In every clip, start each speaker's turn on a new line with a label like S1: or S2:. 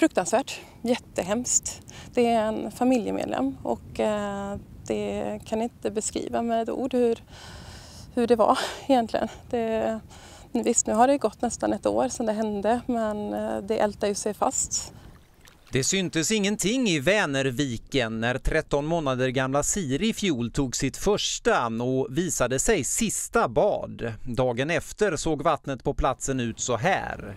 S1: fruktansvärt, jättehemskt. Det är en familjemedlem och eh, det kan inte beskriva med ett ord hur, hur det var egentligen. Det, visst, nu har det gått nästan ett år sedan det hände men eh, det ältar ju sig fast.
S2: Det syntes ingenting i Vänerviken när 13 månader gamla Siri i fjol tog sitt första och visade sig sista bad. Dagen efter såg vattnet på platsen ut så här.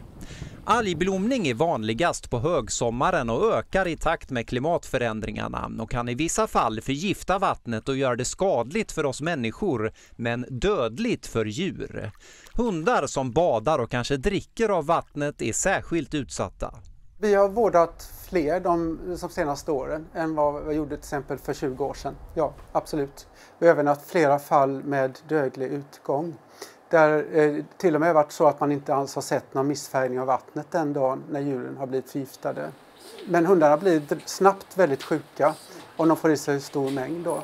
S2: Algblomning är vanligast på högsommaren och ökar i takt med klimatförändringarna och kan i vissa fall förgifta vattnet och göra det skadligt för oss människor men dödligt för djur. Hundar som badar och kanske dricker av vattnet är särskilt utsatta.
S3: Vi har vårdat fler de, de senaste åren än vad vi gjorde till exempel för 20 år sedan. Ja, absolut. Vi har även haft flera fall med dödlig utgång. Där eh, till och med varit så att man inte alls har sett någon missfärgning av vattnet den dagen när djuren har blivit förgiftade. Men hundarna blir snabbt väldigt sjuka om de får i sig stor mängd då.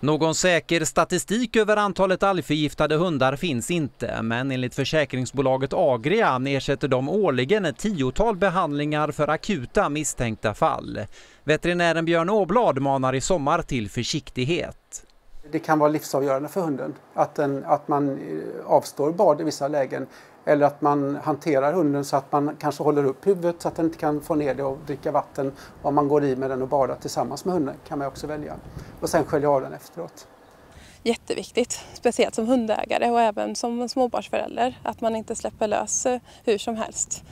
S2: Någon säker statistik över antalet algförgiftade hundar finns inte, men enligt försäkringsbolaget Agria ersätter de årligen ett tiotal behandlingar för akuta misstänkta fall. Veterinären Björn Åblad manar i sommar till försiktighet.
S3: Det kan vara livsavgörande för hunden att, den, att man eh, avstår bad i vissa lägen eller att man hanterar hunden så att man kanske håller upp huvudet så att den inte kan få ner det och dricka vatten. Om man går i med den och badar tillsammans med hunden kan man också välja. Och sen skölja av den efteråt.
S1: Jätteviktigt, speciellt som hundägare och även som småbarnsförälder, att man inte släpper lös eh, hur som helst.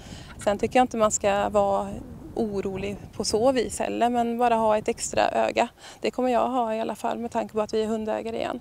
S1: Sen tycker jag inte man ska vara orolig på så vis heller, men bara ha ett extra öga. Det kommer jag ha i alla fall med tanke på att vi är hundägare igen.